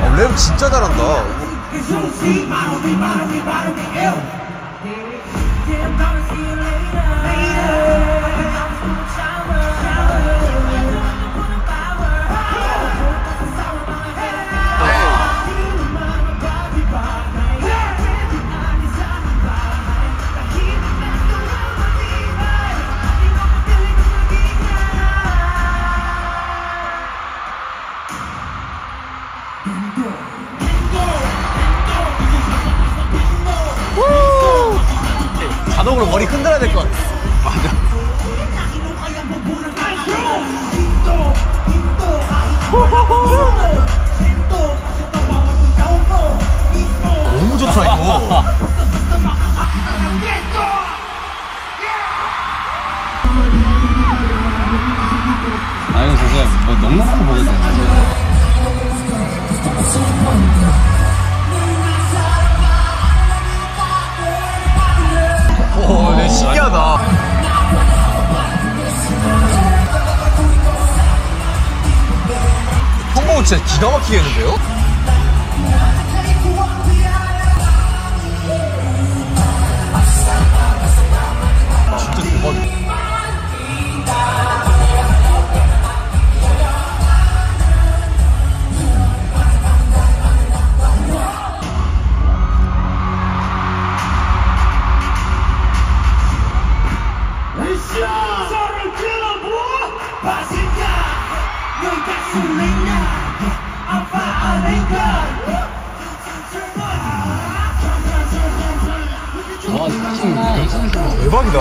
어, 랩 진짜 잘한다. 자동으로 머리 흔들어야 될 것 같아. 맞아. 너무 좋다 이거. 아 이거 진짜 뭐 넉넉한 거 보겠다 기가 막히겠는데요? 대박이다.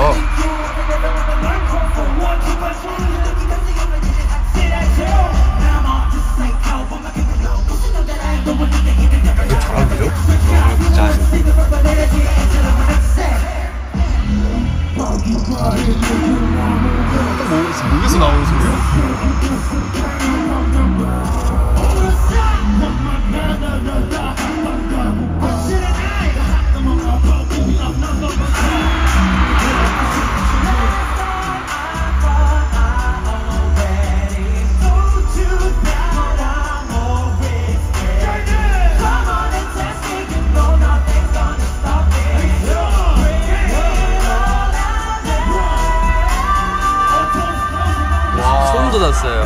이거 잘하는데요? 뭐, 목에서 나오는 소리야? 돋았어요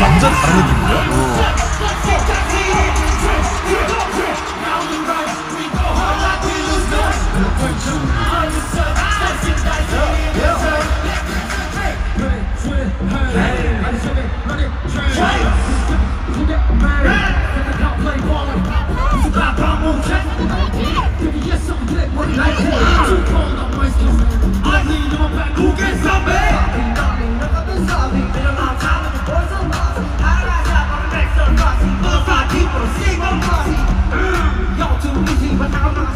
완전 다른 느낌인데요?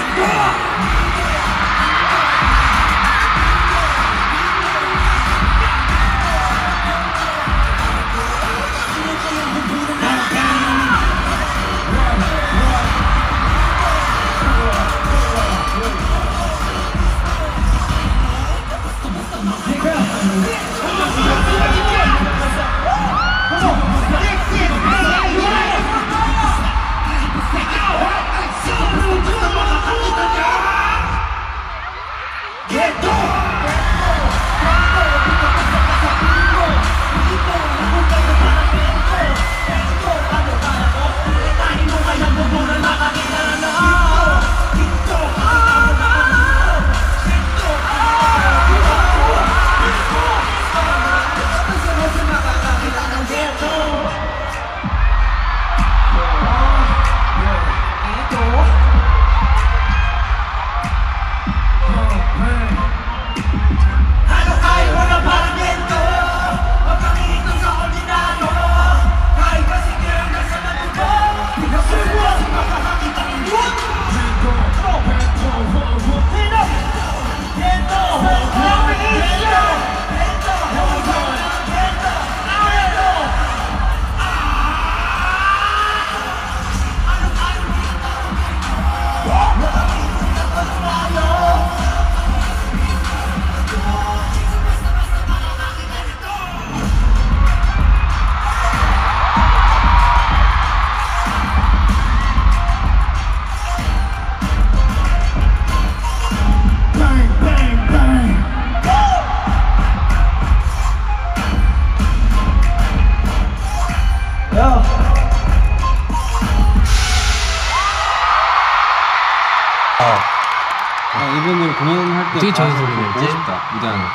Blackmore! 아, 이분들 공연할 때 저기 가서 소리를 보고? 싶다. 무대 안에.